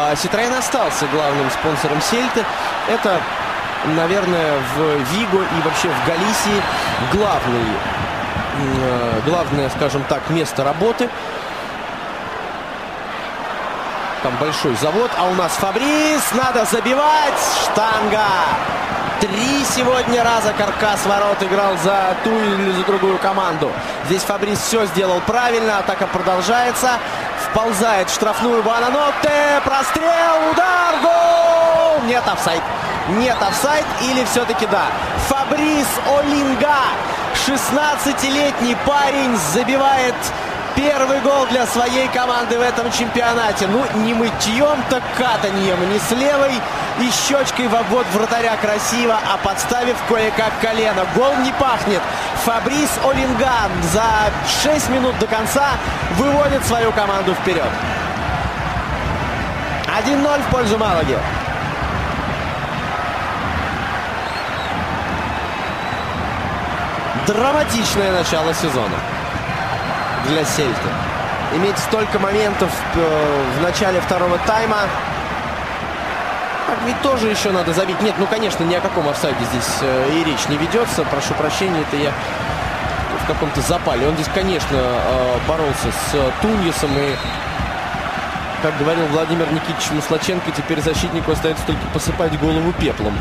А Citroёn остался главным спонсором Сельты. Это, наверное, в Виго и вообще в Галисии главный, э, главное, скажем так, место работы. Там большой завод, а у нас Фабрис. Надо забивать. Штанга. Три сегодня раза каркас ворот играл за ту или за другую команду. Здесь Фабрис все сделал правильно. Атака продолжается. Вползает в штрафную Бананотте. Прострел, удар, гол! Нет офсайд. Нет офсайд или все-таки да. Фабрис Олинга, 16-летний парень, забивает Первый гол для своей команды в этом чемпионате. Ну, не мытьем, так катаньем. Не с левой и щечкой в обвод вратаря красиво, а подставив кое-как колено. Гол не пахнет. Фабрис Олинган за 6 минут до конца выводит свою команду вперед. 1-0 в пользу Малаги. Драматичное начало сезона для Сельты. Иметь столько моментов э, в начале второго тайма. Ведь тоже еще надо забить. Нет, ну, конечно, ни о каком офсайде здесь э, и речь не ведется. Прошу прощения, это я в каком-то запале. Он здесь, конечно, э, боролся с Туньесом и как говорил Владимир Никитич Маслаченко, теперь защитнику остается только посыпать голову пеплом.